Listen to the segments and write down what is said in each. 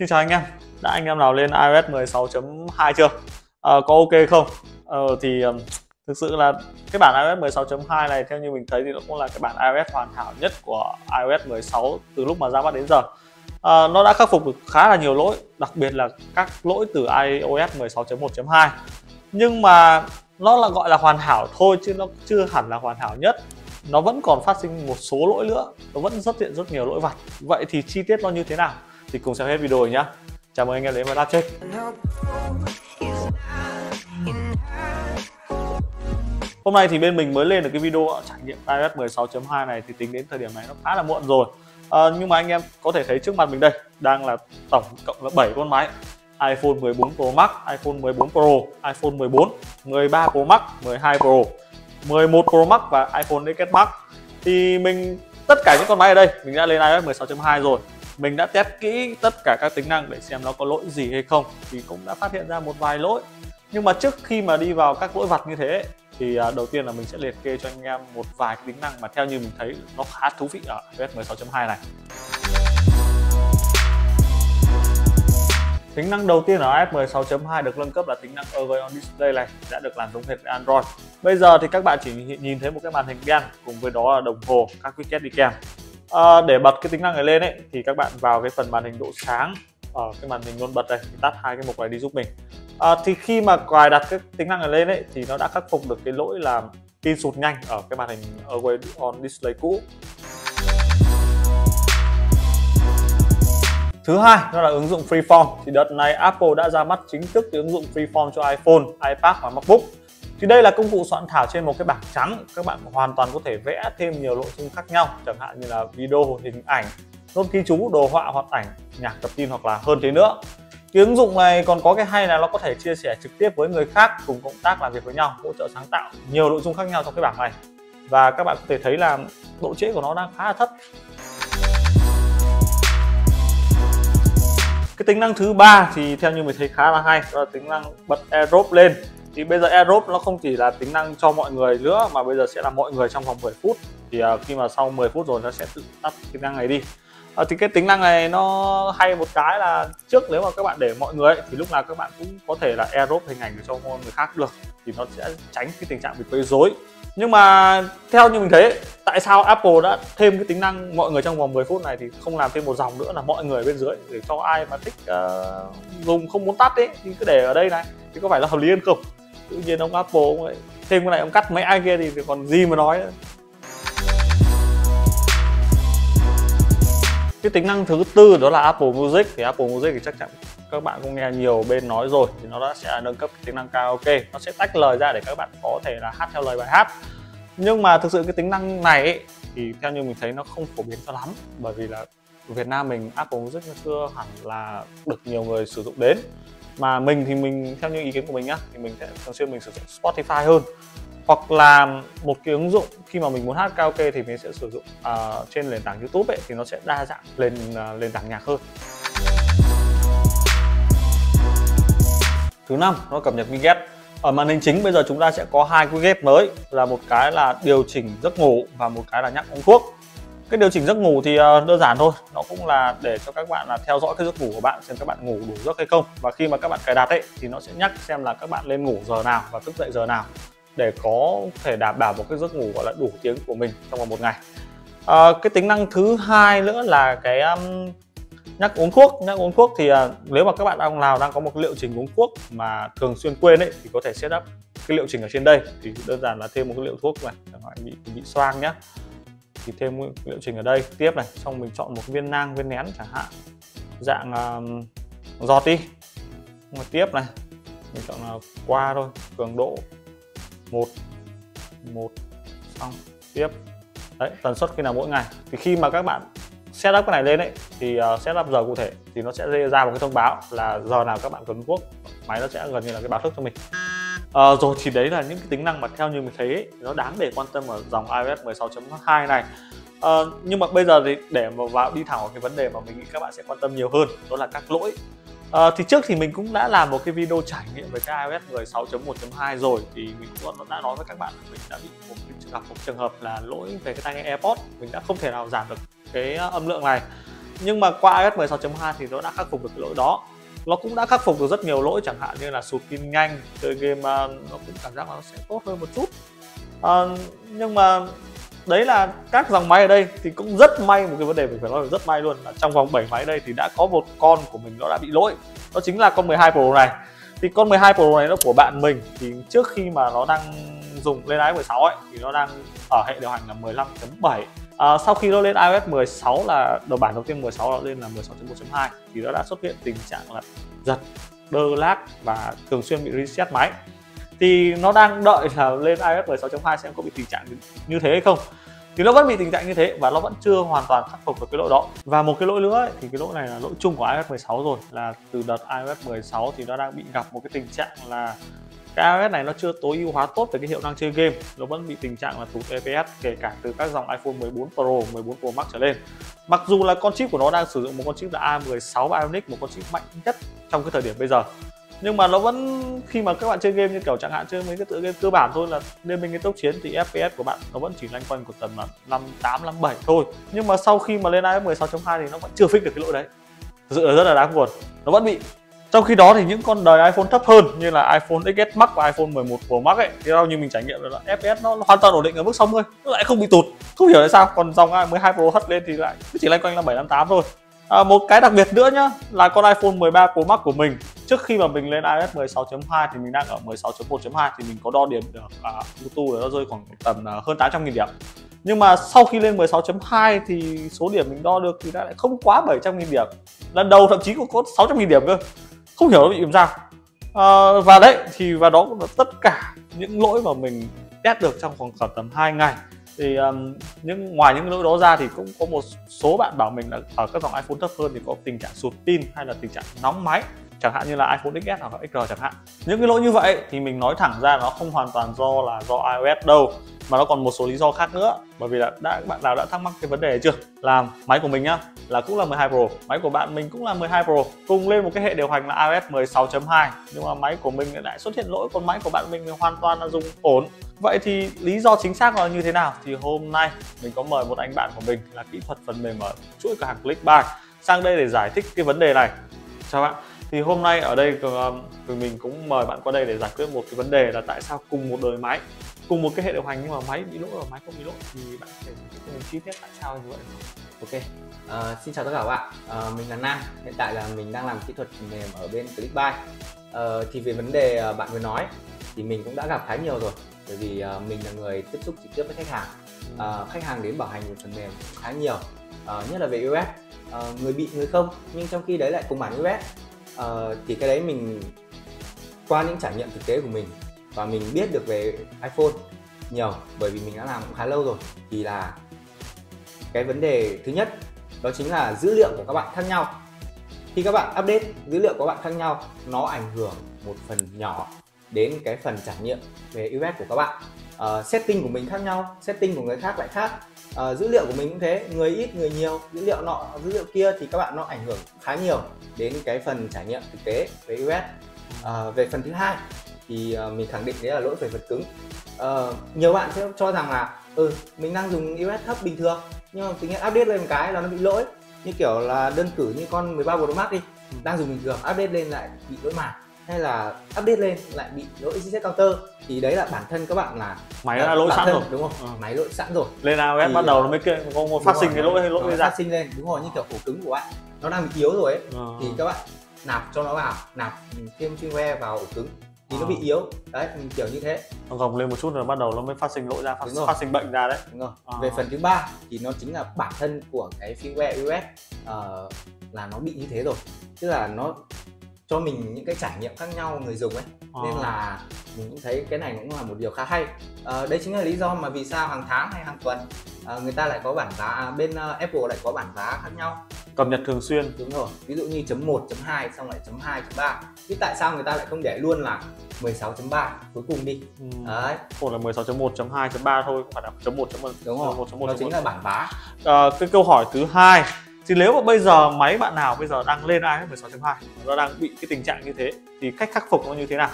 Xin chào anh em, đã anh em nào lên iOS 16.2 chưa? À, có ok không? À, thì um, thực sự là cái bản iOS 16.2 này theo như mình thấy thì nó cũng là cái bản iOS hoàn hảo nhất của iOS 16 từ lúc mà ra mắt đến giờ. À, nó đã khắc phục được khá là nhiều lỗi, đặc biệt là các lỗi từ iOS 16.1.2. Nhưng mà nó là gọi là hoàn hảo thôi chứ nó chưa hẳn là hoàn hảo nhất nó vẫn còn phát sinh một số lỗi nữa nó vẫn xuất hiện rất nhiều lỗi vặt vậy thì chi tiết nó như thế nào thì cùng xem hết video rồi nhá chào mừng anh em đến với Lab Check Hôm nay thì bên mình mới lên được cái video trải nghiệm iOS 16.2 này thì tính đến thời điểm này nó khá là muộn rồi à, nhưng mà anh em có thể thấy trước mặt mình đây đang là tổng cộng là 7 con máy iPhone 14 Pro Max, iPhone 14 Pro, iPhone 14, 13 Pro Max, 12 Pro, 11 Pro Max và iPhone XS Max. Thì mình tất cả những con máy ở đây mình đã lên iOS 16.2 rồi. Mình đã test kỹ tất cả các tính năng để xem nó có lỗi gì hay không thì cũng đã phát hiện ra một vài lỗi. Nhưng mà trước khi mà đi vào các lỗi vặt như thế thì à, đầu tiên là mình sẽ liệt kê cho anh em một vài tính năng mà theo như mình thấy nó khá thú vị ở iOS 16.2 này. Tính năng đầu tiên ở iOS 16.2 được nâng cấp là tính năng Always on Display này đã được làm giống hệt với Android. Bây giờ thì các bạn chỉ nhìn thấy một cái màn hình đen cùng với đó là đồng hồ, các widget đi kèm. À, để bật cái tính năng này lên ấy thì các bạn vào cái phần màn hình độ sáng ở cái màn hình luôn bật đây, tắt hai cái mục này đi giúp mình. À, thì khi mà cài đặt cái tính năng này lên ấy thì nó đã khắc phục được cái lỗi là pin sụt nhanh ở cái màn hình Away on Display cũ Thứ hai đó là ứng dụng Freeform. Thì đợt này Apple đã ra mắt chính thức cái ứng dụng Freeform cho iPhone, iPad và MacBook. Thì đây là công cụ soạn thảo trên một cái bảng trắng, các bạn hoàn toàn có thể vẽ thêm nhiều nội dung khác nhau, chẳng hạn như là video, hình ảnh, nốt ghi chú, đồ họa hoặc ảnh, nhạc tập tin hoặc là hơn thế nữa. Cái ứng dụng này còn có cái hay là nó có thể chia sẻ trực tiếp với người khác cùng cộng tác làm việc với nhau, hỗ trợ sáng tạo nhiều nội dung khác nhau trong cái bảng này. Và các bạn có thể thấy là độ trễ của nó đang khá là thấp cái tính năng thứ ba thì theo như mình thấy khá là hay đó là tính năng bật airdrop lên thì bây giờ airdrop nó không chỉ là tính năng cho mọi người nữa mà bây giờ sẽ là mọi người trong vòng 10 phút. Thì uh, khi mà sau 10 phút rồi nó sẽ tự tắt tính năng này đi. À, thì cái tính năng này nó hay một cái là trước nếu mà các bạn để mọi người ấy, thì lúc nào các bạn cũng có thể là airdrop hình ảnh cho người khác được thì nó sẽ tránh cái tình trạng bị quấy rối. Nhưng mà theo như mình thấy tại sao Apple đã thêm cái tính năng mọi người trong vòng 10 phút này thì không làm thêm một dòng nữa là mọi người bên dưới để cho ai mà thích uh, dùng không muốn tắt ấy thì cứ để ở đây này thì có phải là hợp lý hơn không? Tự nhiên ông Apple ông ấy thêm cái này ông cắt mấy ai kia thì còn gì mà nói nữa. cái tính năng thứ tư đó là Apple Music. Thì Apple Music thì chắc chắn các bạn cũng nghe nhiều bên nói rồi. Thì nó đã sẽ nâng cấp tính năng karaoke. Nó sẽ tách lời ra để các bạn có thể là hát theo lời bài hát. Nhưng mà thực sự cái tính năng này ấy, thì theo như mình thấy nó không phổ biến cho lắm. Bởi vì là Việt Nam mình Apple Music nó chưa hẳn là được nhiều người sử dụng đến mà mình thì mình theo như ý kiến của mình nhá thì mình sẽ thường xuyên mình sử dụng Spotify hơn. Hoặc là một cái ứng dụng khi mà mình muốn hát karaoke thì mình sẽ sử dụng uh, trên nền tảng YouTube ấy thì nó sẽ đa dạng lên uh, nền tảng nhạc hơn. Thứ năm nó cập nhật widget ở màn hình chính bây giờ chúng ta sẽ có hai widget mới là một cái là điều chỉnh giấc ngủ và một cái là nhắc uống thuốc cái điều chỉnh giấc ngủ thì ờ, đơn giản thôi. Nó cũng là để cho các bạn là theo dõi cái giấc ngủ của bạn xem các bạn ngủ đủ giấc hay không. Và khi mà các bạn cài đặt ấy thì nó sẽ nhắc xem là các bạn lên ngủ giờ nào và thức dậy giờ nào để có thể đảm bảo một cái giấc ngủ gọi là đủ tiếng của mình trong vòng một ngày. À, cái tính năng thứ hai nữa là cái um, nhắc uống thuốc. Nhắc uống thuốc thì uh, nếu mà các bạn đang nào đang có một liệu trình uống thuốc mà thường xuyên quên ấy thì có thể set up cái liệu trình ở trên đây. Thì đơn giản là thêm một cái liệu thuốc này chẳng hạn bị bị xoang nhá thì thêm liệu trình ở đây. Tiếp này xong mình chọn một viên nang viên nén chẳng hạn. Dạng uh, giọt đi. Mà tiếp này mình chọn là qua thôi cường độ một một xong tiếp. Đấy tần suất khi nào mỗi ngày. Thì khi mà các bạn setup cái này lên ấy thì ờ, uh, setup giờ cụ thể thì nó sẽ ra một cái thông báo là giờ nào các bạn cần thuốc máy nó sẽ gần như là cái báo thức cho mình à, rồi thì đấy là những cái tính năng mà theo như mình thấy ấy, nó đáng để quan tâm ở dòng iOS 16.2 này. À, nhưng mà bây giờ thì để mà vào đi thẳng vào cái vấn đề mà mình nghĩ các bạn sẽ quan tâm nhiều hơn đó là các lỗi. À, thì trước thì mình cũng đã làm một cái video trải nghiệm về cái iOS 16.1.2 rồi thì mình cũng đã nói với các bạn mình đã bị một cái, gặp một trường hợp là lỗi về cái tai nghe AirPods. Mình đã không thể nào giảm được cái âm lượng này. Nhưng mà qua iOS 16.2 thì nó đã khắc phục được cái lỗi đó nó cũng đã khắc phục được rất nhiều lỗi chẳng hạn như là sụt pin nhanh chơi game à, nó cũng cảm giác nó sẽ tốt hơn một chút. À, nhưng mà đấy là các dòng máy ở đây thì cũng rất may một cái vấn đề mình phải nói là rất may luôn là trong vòng 7 máy đây thì đã có một con của mình nó đã bị lỗi. Đó chính là con 12 Pro này. Thì con 12 Pro này nó của bạn mình thì trước khi mà nó đang dùng lên iOS 16 ấy thì nó đang ở hệ điều hành là 15.7 à, sau khi nó lên iOS 16 là đầu bản đầu tiên 16 nó lên là 16.1.2 thì nó đã xuất hiện tình trạng là giật đơ lag và thường xuyên bị reset máy. Thì nó đang đợi là lên iOS 16.2 xem có bị tình trạng như thế hay không. Thì nó vẫn bị tình trạng như thế và nó vẫn chưa hoàn toàn khắc phục được cái lỗi đó. Và một cái lỗi nữa ấy, thì cái lỗi này là lỗi chung của iOS 16 rồi là từ đợt iOS 16 thì nó đang bị gặp một cái tình trạng là cái iOS này nó chưa tối ưu hóa tốt về cái hiệu năng chơi game. Nó vẫn bị tình trạng là tụt FPS kể cả từ các dòng iPhone 14 Pro 14 Pro Max trở lên. Mặc dù là con chip của nó đang sử dụng một con chip là A16 Bionic một con chip mạnh nhất trong cái thời điểm bây giờ. Nhưng mà nó vẫn, khi mà các bạn chơi game như kiểu chẳng hạn, chơi mấy cái tựa game cơ bản thôi là liên minh cái tốc chiến thì FPS của bạn nó vẫn chỉ loanh quanh của tầm là 58 57 thôi. Nhưng mà sau khi mà lên iOS 16.2 thì nó vẫn chưa fix được cái lỗi đấy. Thực sự là rất là đáng buồn. Nó vẫn bị trong khi đó thì những con đời iPhone thấp hơn như là iPhone XS Max và iPhone 11 Pro Max ấy thì theo như mình trải nghiệm là FPS nó hoàn toàn ổn định ở mức 60 nó lại không bị tụt. Không hiểu tại sao còn dòng 12 Pro hất lên thì lại chỉ loanh quanh là 758 thôi. À, một cái đặc biệt nữa nhá là con iPhone 13 Pro Max của mình. Trước khi mà mình lên iOS 16.2 thì mình đang ở 16.1.2 thì mình có đo điểm được à, Bluetooth nó rơi khoảng tầm à, hơn 800 000 điểm. Nhưng mà sau khi lên 16.2 thì số điểm mình đo được thì đã lại không quá 700 000 điểm. Lần đầu thậm chí cũng có 600 000 điểm cơ không hiểu nó bị làm sao. À, và đấy thì và đó cũng là tất cả những lỗi mà mình test được trong khoảng tầm 2 ngày. Thì um, những ngoài những lỗi đó ra thì cũng có một số bạn bảo mình là ở các dòng iPhone thấp hơn thì có tình trạng sụt pin hay là tình trạng nóng máy chẳng hạn như là iPhone XS hoặc XR chẳng hạn. Những cái lỗi như vậy thì mình nói thẳng ra nó không hoàn toàn do là do iOS đâu, mà nó còn một số lý do khác nữa. Bởi vì là đã, bạn nào đã thắc mắc cái vấn đề này chưa? Là máy của mình nhá, là cũng là 12 Pro, máy của bạn mình cũng là 12 Pro, cùng lên một cái hệ điều hành là iOS 16.2 nhưng mà máy của mình lại xuất hiện lỗi, còn máy của bạn mình hoàn toàn là dùng ổn. Vậy thì lý do chính xác là như thế nào? Thì hôm nay mình có mời một anh bạn của mình là kỹ thuật phần mềm ở chuỗi cửa hàng Clickbuy sang đây để giải thích cái vấn đề này. Chào bạn thì hôm nay ở đây thì mình cũng mời bạn qua đây để giải quyết một cái vấn đề là tại sao cùng một đời máy cùng một cái hệ điều hành nhưng mà máy bị lỗi và máy không bị lỗi. Thì bạn có thể chi tiết tại sao như vậy? Ok. Uh, xin chào tất cả các bạn. Uh, mình là Nam. Hiện tại là mình đang làm kỹ thuật mềm ở bên Clickbuy. Uh, thì về vấn đề uh, bạn vừa nói thì mình cũng đã gặp khá nhiều rồi. Bởi vì uh, mình là người tiếp xúc trực tiếp với khách hàng. Uh, khách hàng đến bảo hành phần mềm khá nhiều uh, nhất là về iOS. Uh, người bị người không nhưng trong khi đấy lại cùng bản iOS uh, thì cái đấy mình qua những trải nghiệm thực tế của mình và mình biết được về iPhone nhiều bởi vì mình đã làm cũng khá lâu rồi thì là cái vấn đề thứ nhất đó chính là dữ liệu của các bạn khác nhau. Khi các bạn update dữ liệu của các bạn khác nhau nó ảnh hưởng một phần nhỏ đến cái phần trải nghiệm về UX của các bạn. Uh, setting của mình khác nhau setting của người khác lại khác uh, dữ liệu của mình cũng thế người ít người nhiều dữ liệu nọ dữ liệu kia thì các bạn nó ảnh hưởng khá nhiều đến cái phần trải nghiệm thực tế về UX uh, về phần thứ hai thì uh, mình khẳng định đấy là lỗi về vật cứng. Uh, nhiều bạn sẽ cho rằng là ừ mình đang dùng iOS thấp bình thường nhưng mà tự nhiên update lên một cái là nó bị lỗi. Như kiểu là đơn cử như con 13 Pro Max đi ừ. đang dùng bình thường update lên lại bị lỗi màn hay là update lên lại bị lỗi reset counter thì đấy là bản thân các bạn là máy đã lỗi sẵn thân, rồi. đúng không? Ừ. máy lỗi sẵn rồi. Lên iOS thì, bắt đầu nó mới kêu có một phát sinh cái lỗi hay lỗi ra. phát sinh lên. Đúng rồi như kiểu ổ cứng của bạn. Nó đang bị yếu rồi ấy. Ừ. thì các bạn nạp cho nó vào nạp thêm firmware vào ổ cứng. Thì à. nó bị ờ. yếu. Đấy mình kiểu như thế. Nó gồng lên một chút rồi bắt đầu nó mới phát sinh lỗi ra phát, phát sinh bệnh ra đấy. Đúng rồi. À. về phần thứ ba thì nó chính là bản thân của cái firmware iOS uh, là nó bị như thế rồi. Tức là nó cho mình những cái trải nghiệm khác nhau người dùng ấy. À. nên là mình cũng thấy cái này cũng là một điều khá hay. À, đây chính là lý do mà vì sao hàng tháng hay hàng tuần à, người ta lại có bản giá à, bên uh, Apple lại có bản giá khác nhau. Cập nhật thường xuyên. Đúng rồi ví dụ như chấm 1 chấm 2 xong lại chấm 2 chấm 3 thế tại sao người ta lại không để luôn là 16.3 cuối cùng đi. Ừ. đấy. Một là 16.1.2.3 thôi không phải là chấm 1 chấm 1 đúng rồi 1 1 nó chính là bản giá. À, cái câu hỏi thứ hai thì nếu mà bây giờ máy bạn nào bây giờ đang lên iOS 16.2 nó đang bị cái tình trạng như thế thì cách khắc phục nó như thế nào?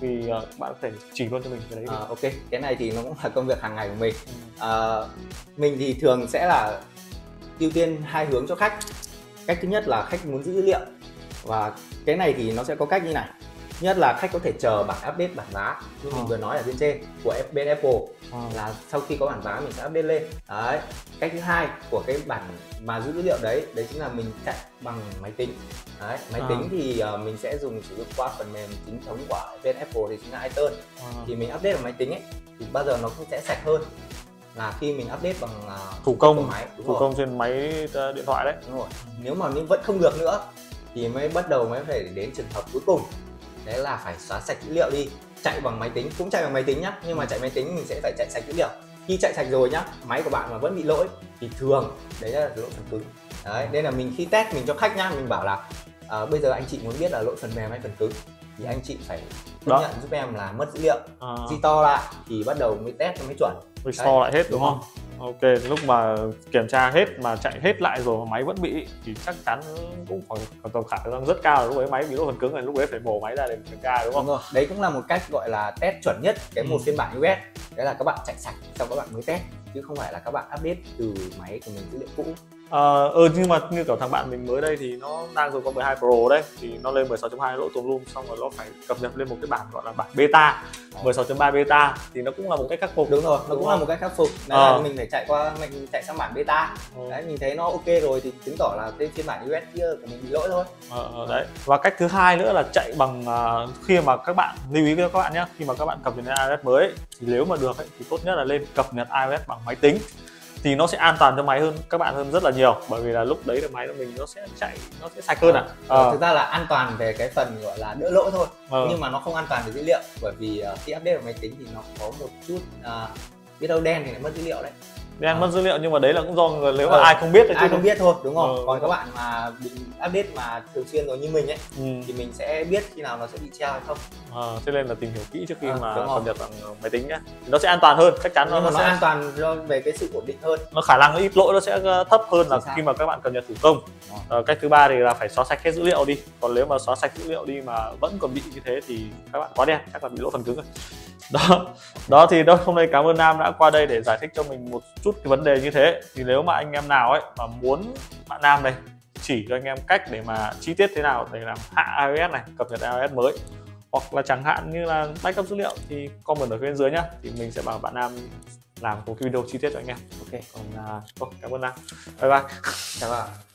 Thì uh, bạn có thể chỉ luôn cho mình cái đấy à, ok. Cái này thì nó cũng là công việc hàng ngày của mình. Ừ. à, mình thì thường sẽ là ưu tiên hai hướng cho khách. Cách thứ nhất là khách muốn giữ dữ liệu. Và cái này thì nó sẽ có cách như này nhất là khách có thể chờ bản update bản vá như mình Ờ. vừa nói ở bên trên của bên Apple Ờ. là sau khi có bản vá mình sẽ update lên đấy cách thứ hai của cái bản mà giữ dữ liệu đấy đấy chính là mình chạy bằng máy tính đấy máy À. tính thì ờ, mình sẽ dùng sử dụng qua phần mềm chính thống của bên Apple thì chính là iTunes Ờ. thì mình update bằng máy tính ấy thì bao giờ nó cũng sẽ sạch hơn là khi mình update bằng ờ, thủ công máy thủ rồi. công trên máy điện thoại đấy Đúng rồi. Nếu mà vẫn không được nữa thì mới bắt đầu mới phải đến trường hợp cuối cùng. Đấy là phải xóa sạch dữ liệu đi. Chạy bằng máy tính cũng chạy bằng máy tính nhá, nhưng mà chạy máy tính mình sẽ phải chạy sạch dữ liệu. Khi chạy sạch rồi nhá, máy của bạn mà vẫn bị lỗi thì thường đấy là lỗi phần cứng. Đấy, nên là mình khi test mình cho khách nhá, mình bảo là à, bây giờ anh chị muốn biết là lỗi phần mềm hay phần cứng thì anh chị phải Đó. nhận giúp em là mất dữ liệu, à, di to lại thì bắt đầu mới test nó mới chuẩn. restore lại hết đúng Đúng không ok lúc mà kiểm tra hết mà chạy hết lại rồi mà máy vẫn bị thì chắc chắn cũng còn, còn tầm khả năng rất cao là lúc ấy máy bị lỗi phần cứng này lúc ấy phải mổ máy ra để kiểm tra đúng không Đúng rồi. Đấy cũng là một cách gọi là test chuẩn nhất cái một Ừ. phiên bản US. Đấy là các bạn chạy sạch xong các bạn mới test chứ không phải là các bạn update từ máy của mình dữ liệu cũ. Ờ, ừ nhưng mà như kiểu thằng bạn mình mới đây thì nó đang dùng con 12 Pro đấy thì nó lên 16.2 lỗ tùm lum xong rồi nó phải cập nhật lên một cái bản gọi là bản beta 16.3 beta thì nó cũng là một cách khắc phục Đúng rồi, nó Đúng cũng không? là một cách khắc phục. Đấy Ờ. là mình phải chạy qua mình chạy sang bản beta. Ừ. Đấy mình thấy nó ok rồi thì chứng tỏ là cái phiên bản US kia của mình bị lỗi thôi. Ờ, ờ, đấy và cách thứ hai nữa là chạy bằng à, khi mà các bạn lưu ý với các bạn nhé khi mà các bạn cập nhật lên iOS mới ấy, thì nếu mà được ấy, thì tốt nhất là lên cập nhật iOS bằng máy tính thì nó sẽ an toàn cho máy hơn các bạn hơn rất là nhiều bởi vì là lúc đấy là máy của mình nó sẽ chạy nó sẽ sạch hơn ạ Ờ, Ờ, Thực ra là an toàn về cái phần gọi là đỡ lỗi thôi. ờ, Nhưng mà nó không an toàn về dữ liệu bởi vì ờ, khi update vào máy tính thì nó có một chút à, biết đâu đen thì lại mất dữ liệu đấy. Đen Ờ. mất dữ liệu nhưng mà đấy là cũng do người nếu mà Ờ, ai không biết thì ai không biết thôi đúng không Ờ. còn các bạn mà bị update mà thường xuyên rồi như mình ấy ừ. thì mình sẽ biết khi nào nó sẽ bị treo hay không Ờ, thế nên là tìm hiểu kỹ trước khi Ờ, mà cập nhật bằng máy tính nhé nó sẽ an toàn hơn chắc chắn nhưng nó, nó sẽ an toàn do về cái sự ổn định hơn nó khả năng ít lỗi nó sẽ ờ, thấp hơn là Chính xác. khi mà các bạn cập nhật thủ công Rồi. Ờ, cách thứ ba thì là phải xóa sạch hết dữ liệu đi còn nếu mà xóa sạch dữ liệu đi mà vẫn còn bị như thế thì các bạn quá đen chắc là bị lỗi phần cứng rồi đó đó thì đó hôm nay cảm ơn Nam đã qua đây để giải thích cho mình một chút cái vấn đề như thế. Thì nếu mà anh em nào ấy mà muốn bạn Nam này chỉ cho anh em cách để mà chi tiết thế nào để làm hạ iOS này cập nhật iOS mới hoặc là chẳng hạn như là backup dữ liệu thì comment ở bên dưới nhá. Thì mình sẽ bảo bạn Nam làm một cái video chi tiết cho anh em. Ok. Còn à, ô, cảm ơn Nam. Bye bye. Chào bạn